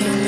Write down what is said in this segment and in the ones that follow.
in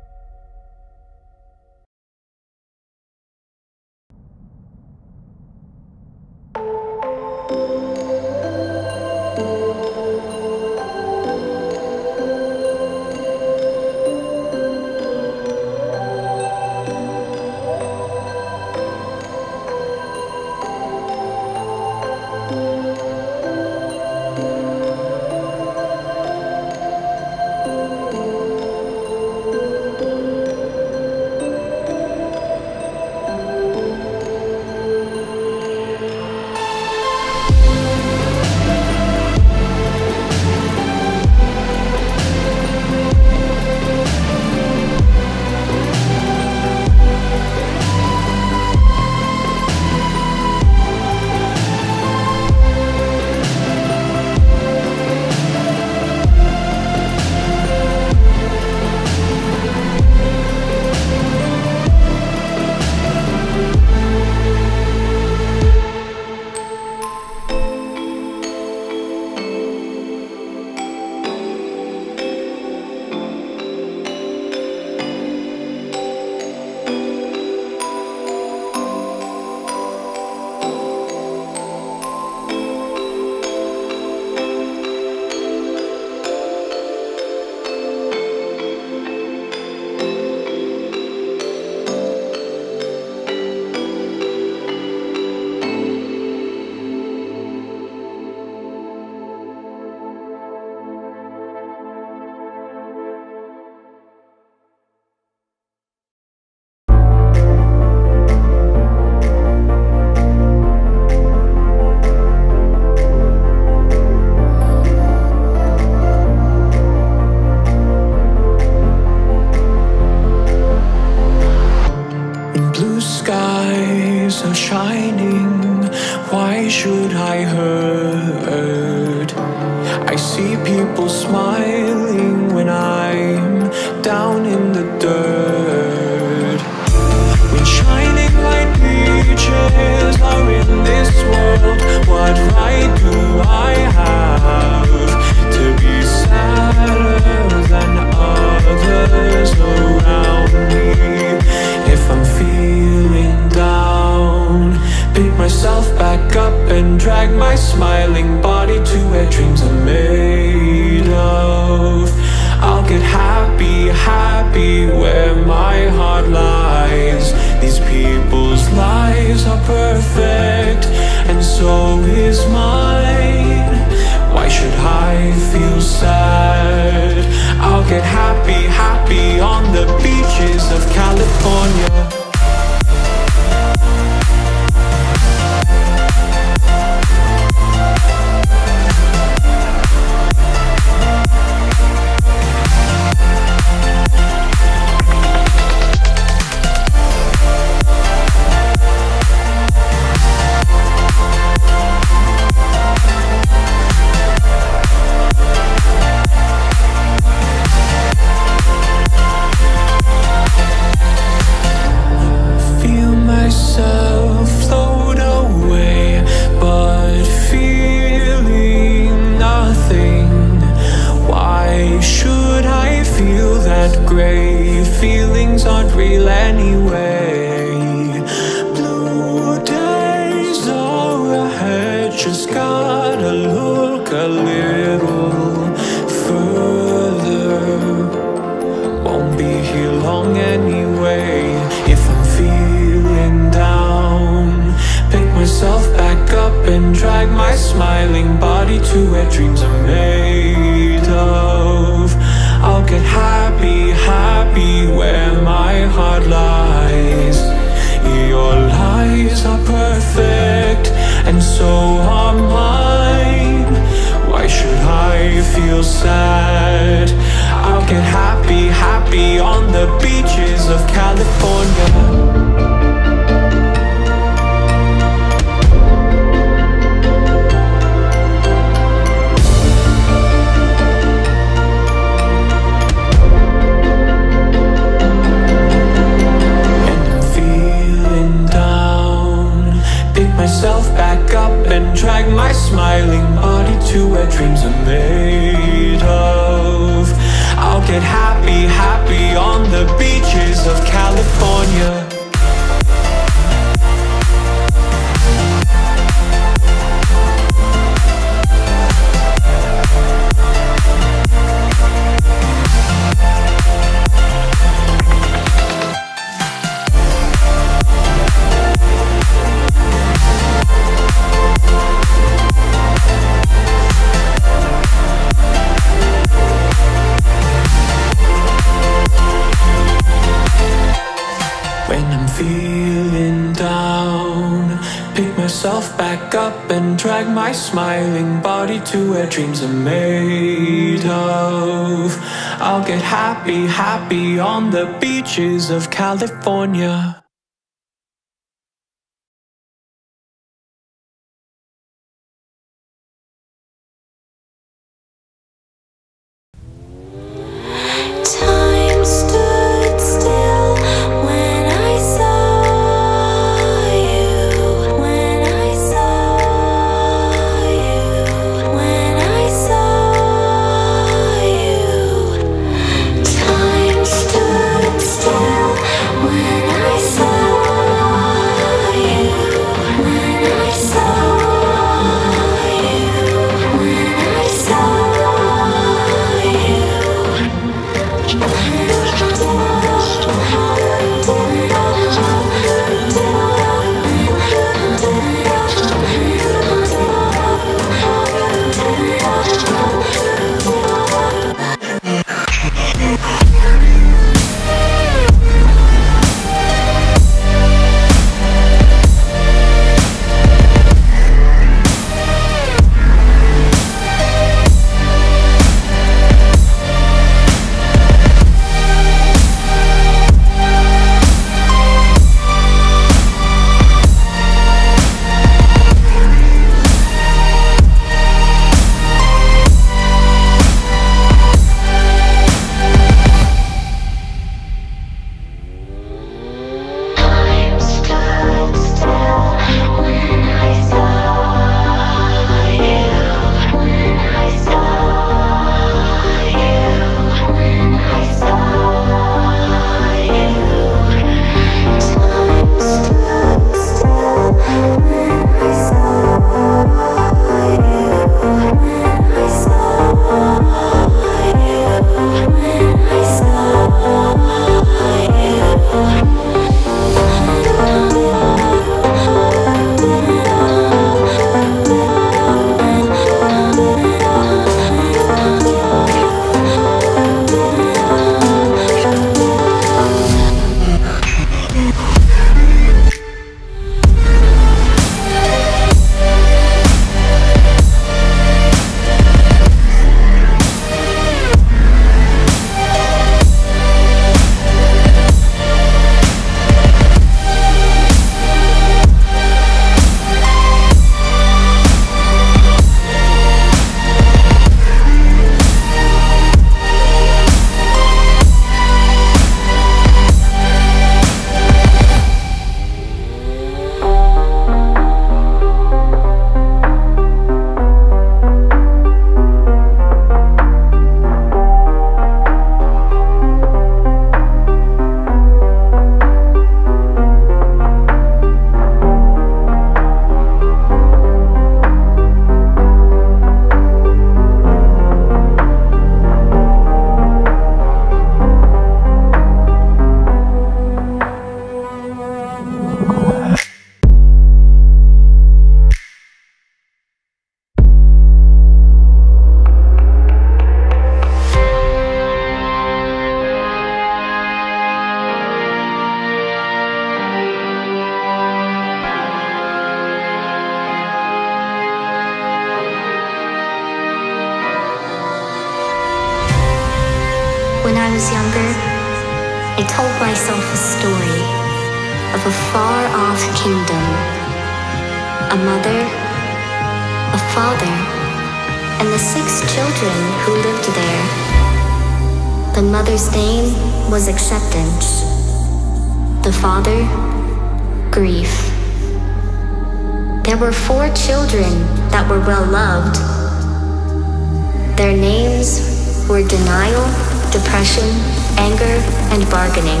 bargaining.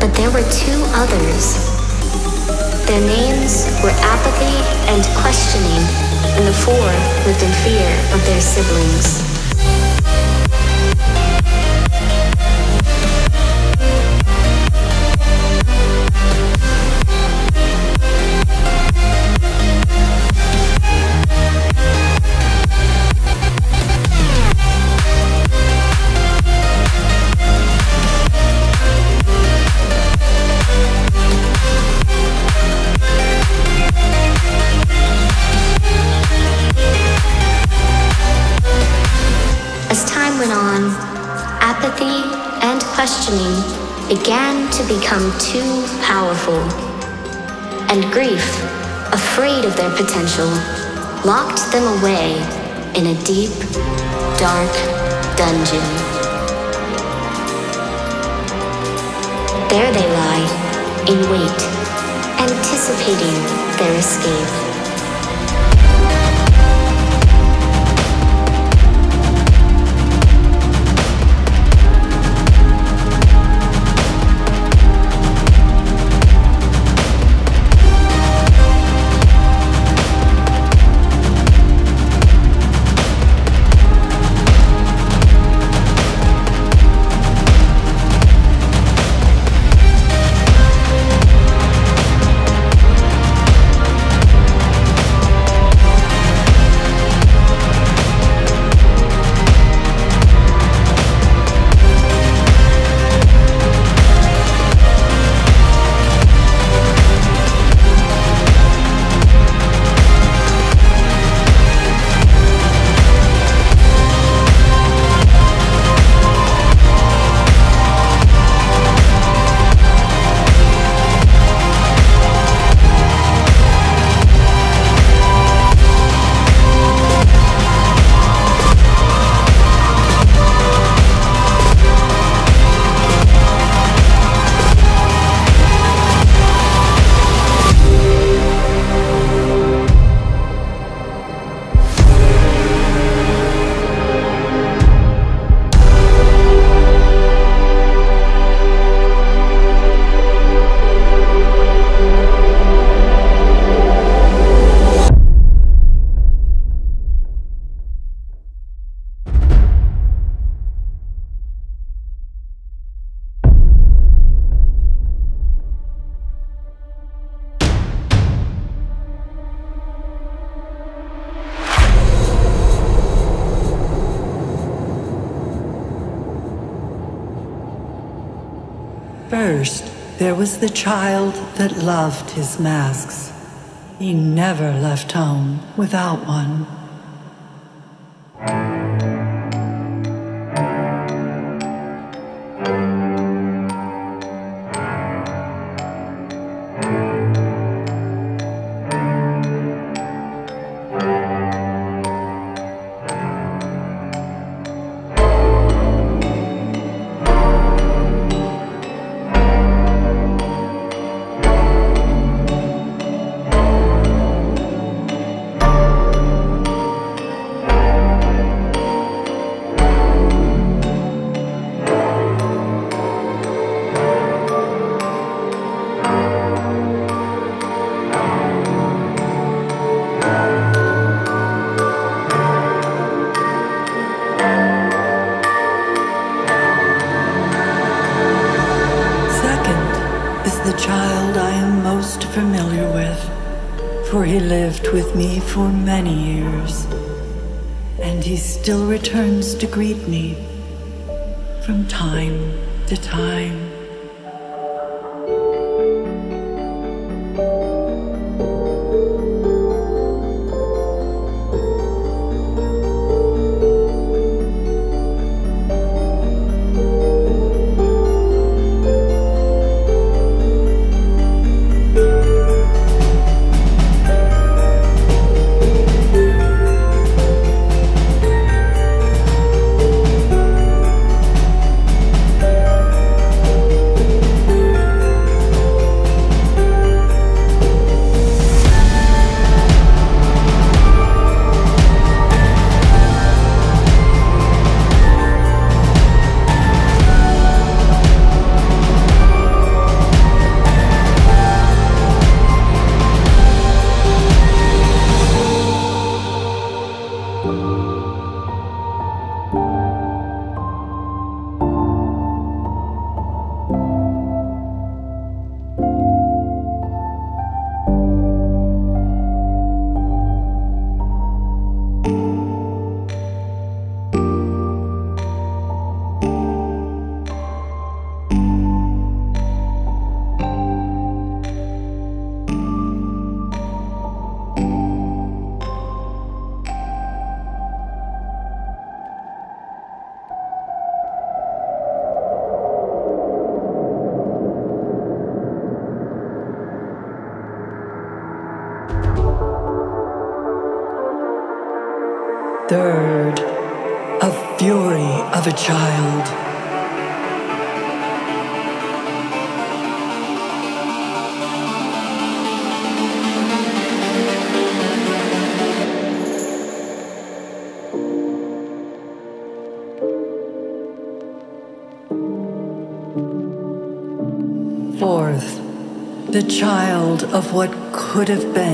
But there were two others. Their names were apathy and questioning, and the four lived in fear of their siblings. Began to become too powerful. And grief, afraid of their potential, locked them away in a deep, dark dungeon. There they lie, in wait, anticipating their escape. Was the child that loved his masks. He never left home without one. Still returns to greet me from time to time. Could have been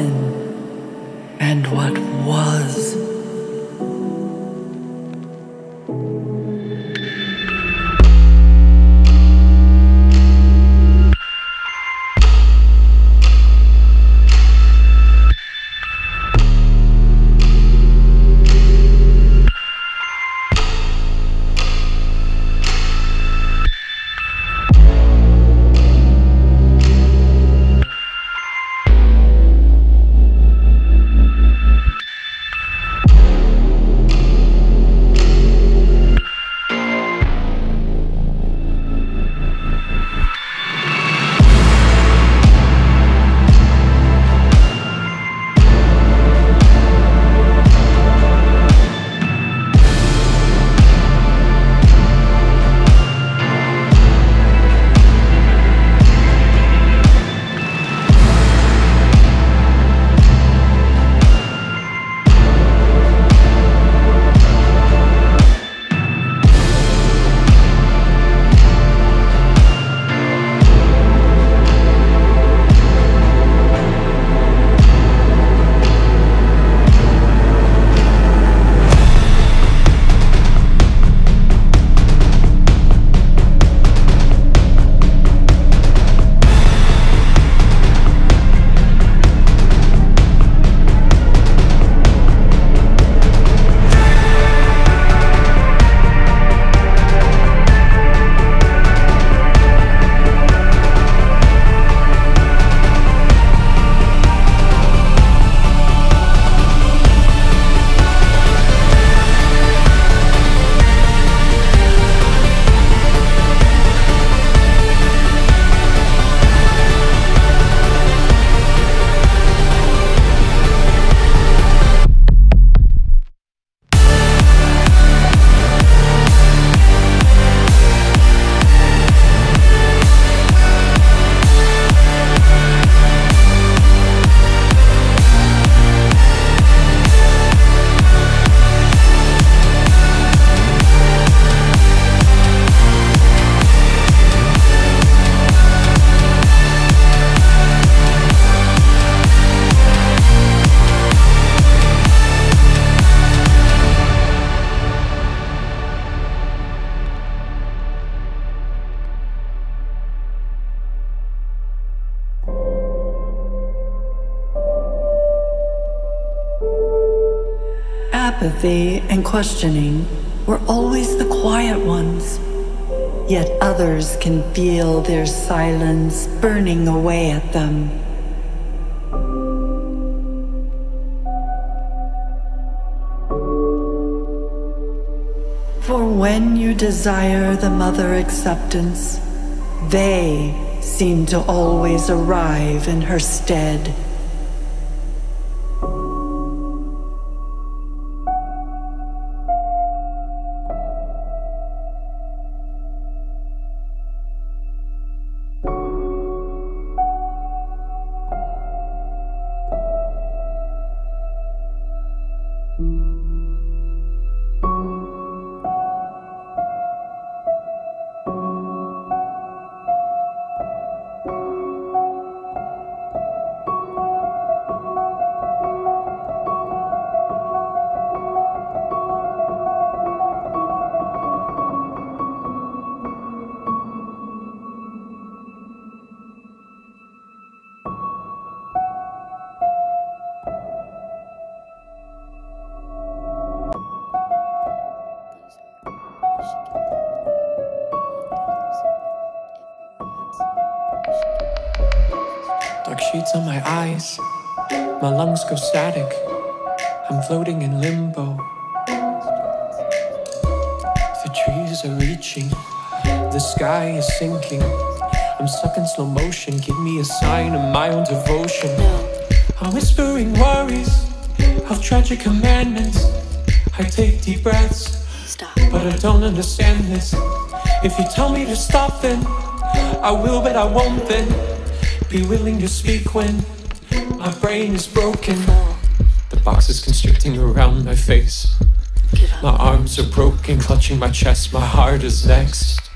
Apathy and questioning were always the quiet ones. Yet others can feel their silence burning away at them. For when you desire the mother acceptance, they seem to always arrive in her stead. The sky is sinking. I'm stuck in slow motion. Give me a sign of my own devotion. I'm whispering worries of tragic commandments. I take deep breaths Stop. But I don't understand this. If you tell me to stop, then I will, but I won't then be willing to speak when my brain is broken. The box is constricting around my face. My arms are broken, clutching my chest. My heart is next.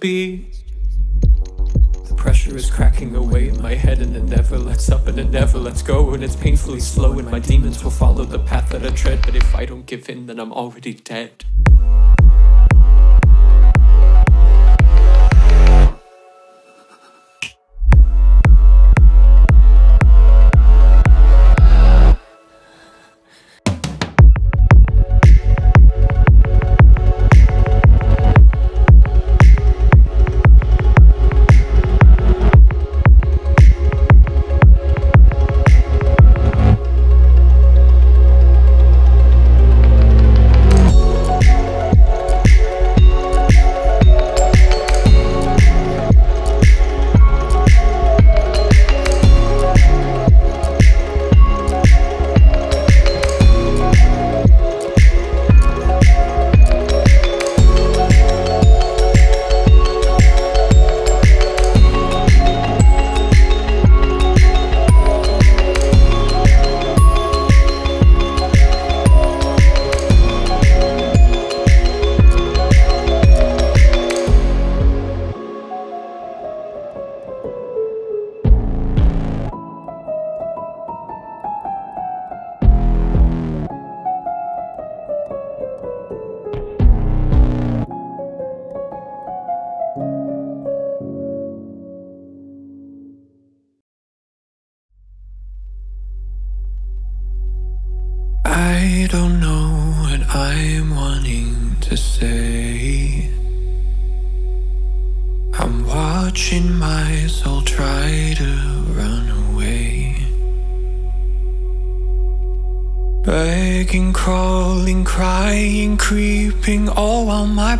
Be? The pressure is cracking away in my head and it never lets up and it never lets go and it's painfully slow and my demons will follow the path that I tread but if I don't give in then I'm already dead.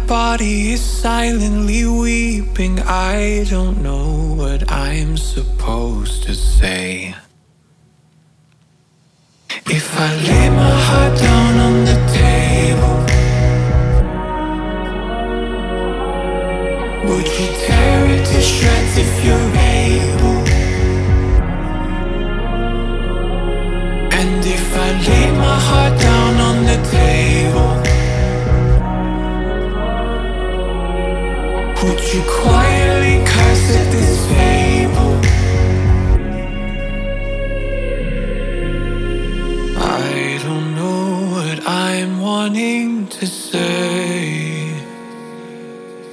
Body is silently weeping. I don't know what I'm supposed to say. If I lay my heart down on the table, would you tear it to shreds if you're able? And if I lay my heart down you quietly curse at this fable? I don't know what I'm wanting to say.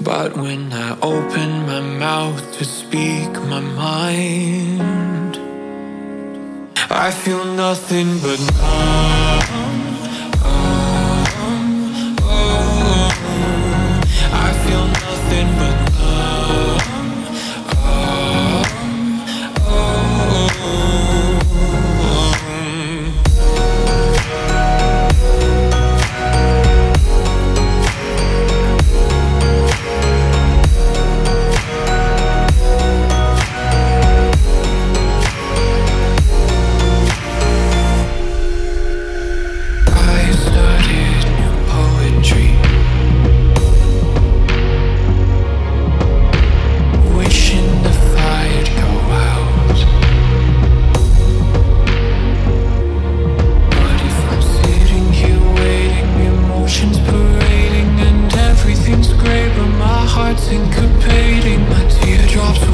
But when I open my mouth to speak my mind, I feel nothing but numb. drops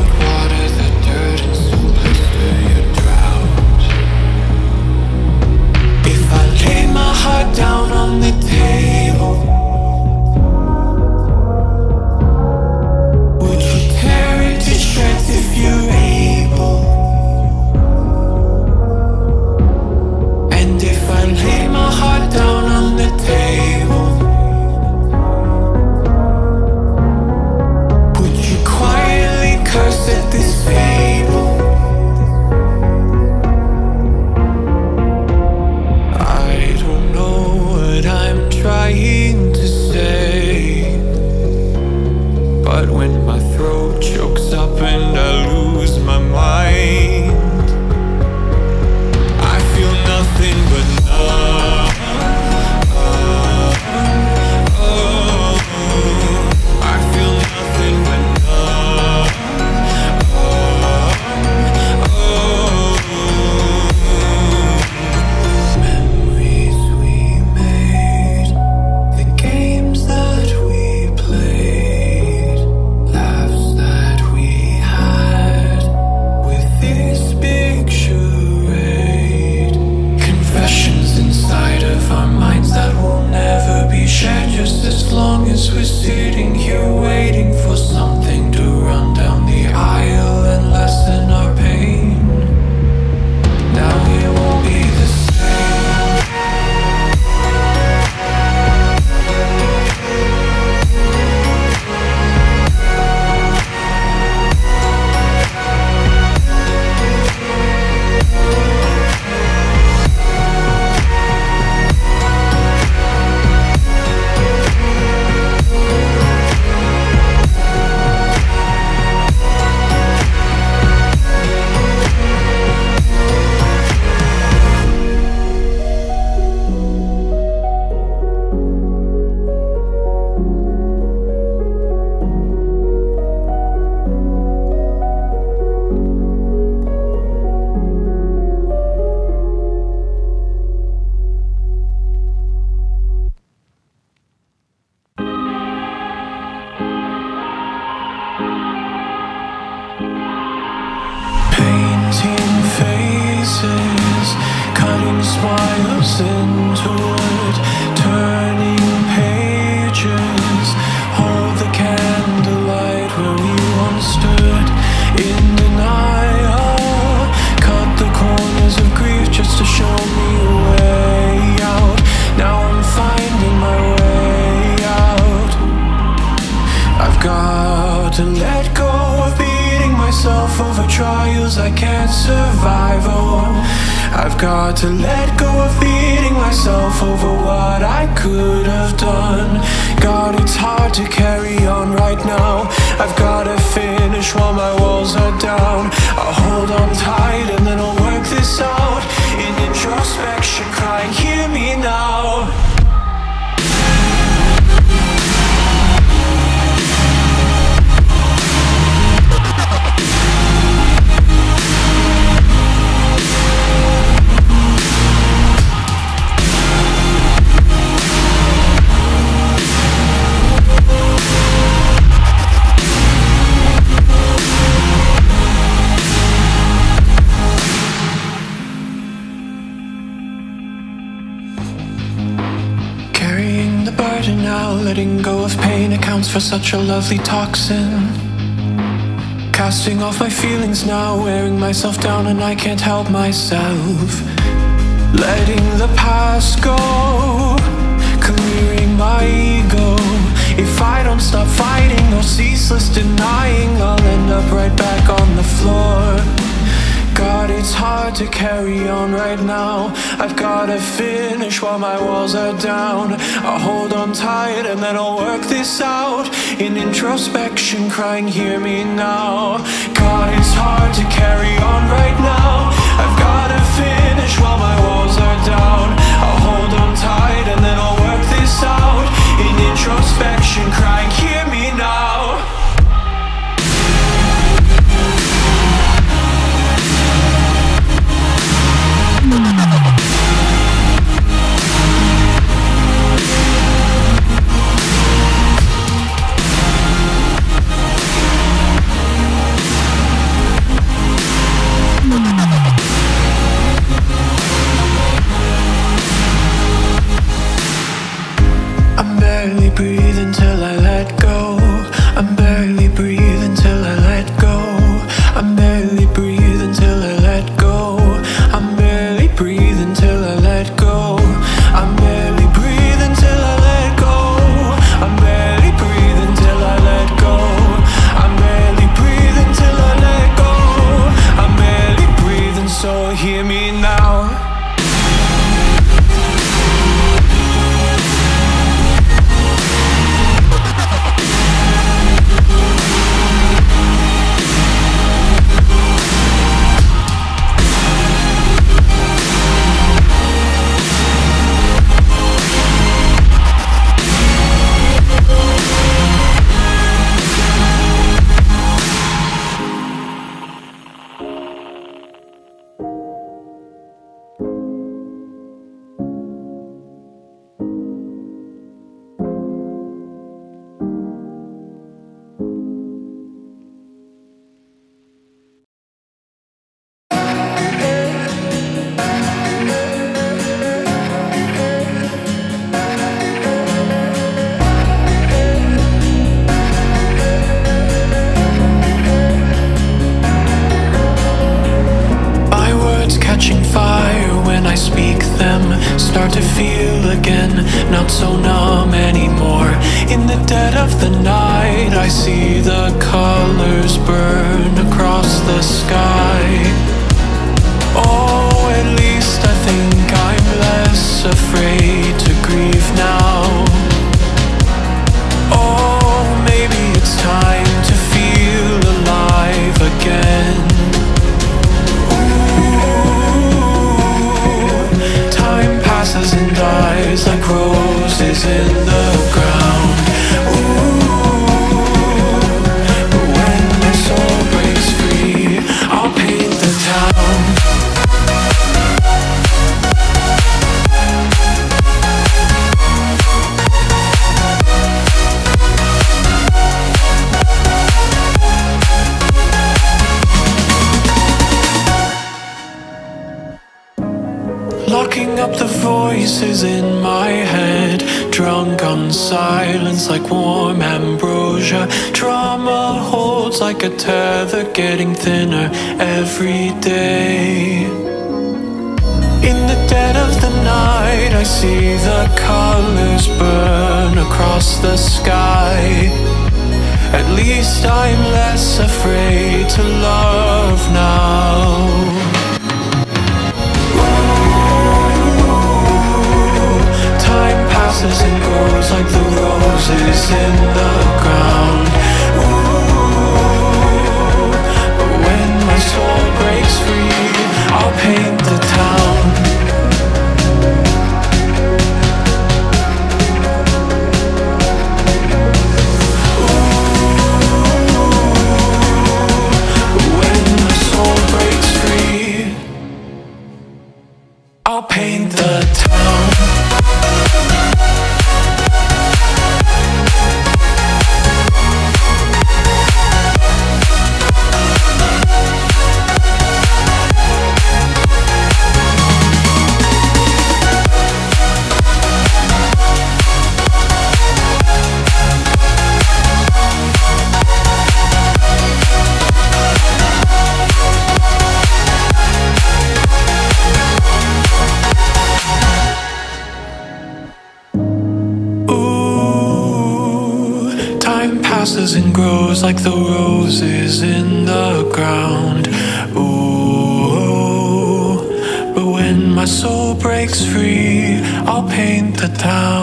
for such a lovely toxin. Casting off my feelings now, wearing myself down, and I can't help myself. Letting the past go, clearing my ego. If I don't stop fighting or ceaseless denying, I'll end up right back on the floor but it's hard to carry on right now. I've gotta finish while my walls are down. I'll hold on tight and then I'll work this out. In introspection, crying, hear me now. God, it's hard to carry on right now. I've gotta finish while my walls are down. I'll hold on tight and then I'll work this out. In introspection, crying, hear let go. is in the colors burn across the sky. At least I'm less afraid to love now. Ooh, Time passes and goes like the roses in like the roses in the ground. Ooh, but when my soul breaks free, I'll paint the town.